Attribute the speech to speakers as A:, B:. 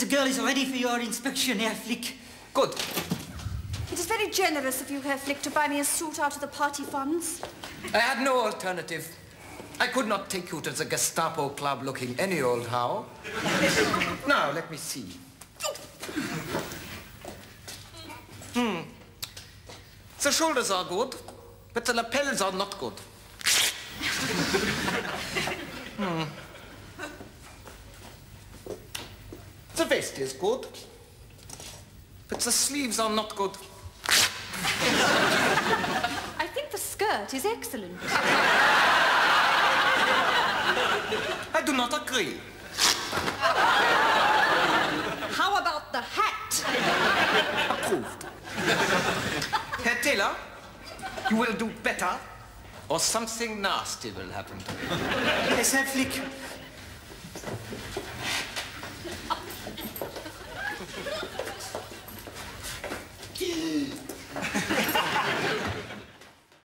A: the girl is ready for your inspection, Herr Flick.
B: Good.
C: It is very generous of you, Herr Flick, to buy me a suit out of the party funds.
B: I had no alternative. I could not take you to the Gestapo club looking any old how. now, let me see. Hmm. The shoulders are good, but the lapels are not good. The vest is good, but the sleeves are not good.
C: I think the skirt is excellent.
B: I do not agree.
C: How about the hat?
B: Approved. Herr Taylor, you will do better, or something nasty will happen to you.
A: Yes, Herr Flick.